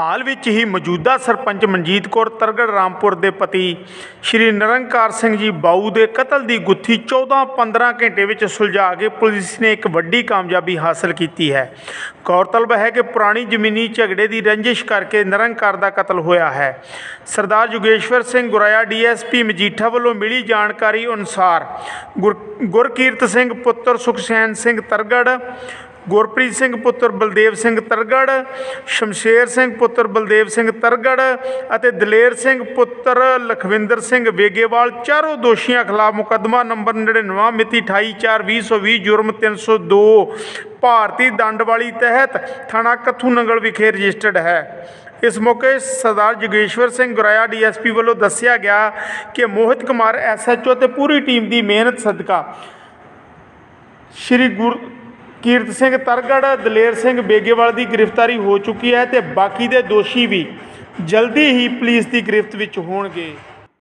ਹਾਲ ਵਿੱਚ ਹੀ ਮੌਜੂਦਾ ਸਰਪੰਚ ਮਨਜੀਤ ਕੌਰ ਤਰਗੜ ਰਾਮਪੁਰ ਦੇ ਪਤੀ ਸ਼੍ਰੀ ਨਿਰੰਕਾਰ ਸਿੰਘ ਜੀ ਬਾਊ ਦੇ ਕਤਲ ਦੀ ਗੁੱਥੀ 14-15 ਘੰਟੇ ਵਿੱਚ ਸੁਲਝਾ ਕੇ ਪੁਲਿਸ ਨੇ ਇੱਕ ਵੱਡੀ ਕਾਮਯਾਬੀ ਹਾਸਲ ਕੀਤੀ ਹੈ। ਗੌਰਤਲਬ ਹੈ ਕਿ ਪੁਰਾਣੀ ਜ਼ਮੀਨੀ ਝਗੜੇ ਦੀ ਰੰਜਿਸ਼ ਕਰਕੇ ਨਿਰੰਕਾਰ ਦਾ ਕਤਲ ਹੋਇਆ ਹੈ। ਸਰਦਾਰ ਯੋਗੇਸ਼ਵਰ ਸਿੰਘ ਗੁਰਾਇਆ ਡੀਐਸਪੀ ਮਜੀਠਾ ਵੱਲੋਂ ਮਿਲੀ ਜਾਣਕਾਰੀ ਅਨੁਸਾਰ ਗੁਰ, ਗੁਰਕੀਰਤ ਸਿੰਘ ਪੁੱਤਰ ਸੁਖਸੈਨ ਸਿੰਘ ਤਰਗੜ ਗੁਰਪ੍ਰੀਤ ਸਿੰਘ ਪੁੱਤਰ ਬਲਦੇਵ ਸਿੰਘ ਤਰਗੜ, ਸ਼ਮਸ਼ੇਰ ਸਿੰਘ ਪੁੱਤਰ ਬਲਦੇਵ ਸਿੰਘ ਤਰਗੜ ਅਤੇ ਦਲੇਰ ਸਿੰਘ ਪੁੱਤਰ ਲਖਵਿੰਦਰ ਸਿੰਘ ਵੇਗੇਵਾਲ, ਚਾਰੋਂ ਦੋਸ਼ੀਆਂ ਖਿਲਾਫ ਮੁਕੱਦਮਾ ਨੰਬਰ 99 ਮਿਤੀ 28/4/2020 ਜੁਰਮ 302 ਭਾਰਤੀ ਦੰਡਵਾਲੀ ਤਹਿਤ ਥਾਣਾ ਕੱਥੂ ਨੰਗਲ ਵਿਖੇ ਰਜਿਸਟਰਡ ਹੈ। ਇਸ ਮੌਕੇ ਸਰਦਾਰ ਜੋਗੇਸ਼ਵਰ ਸਿੰਘ ਗੁਰਾਇਆ ਡੀਐਸਪੀ ਵੱਲੋਂ ਦੱਸਿਆ ਗਿਆ ਕਿ ਮੋਹਿਤ ਕੁਮਾਰ ਐਸਐਚਓ ਤੇ ਪੂਰੀ ਟੀਮ ਦੀ ਮਿਹਨਤ ਸਦਕਾ ਸ਼੍ਰੀ ਗੁਰ ਕੀਰਤ ਸਿੰਘ ਤਰਗੜ, ਦਲੇਰ ਸਿੰਘ ਬੇਗੇਵਾਲ ਦੀ ਗ੍ਰਿਫਤਾਰੀ ਹੋ ਚੁੱਕੀ ਹੈ ਤੇ ਬਾਕੀ ਦੇ ਦੋਸ਼ੀ ਵੀ ਜਲਦੀ ਹੀ ਪੁਲਿਸ ਦੀ ਗ੍ਰਿਫਤ ਵਿੱਚ ਹੋਣਗੇ।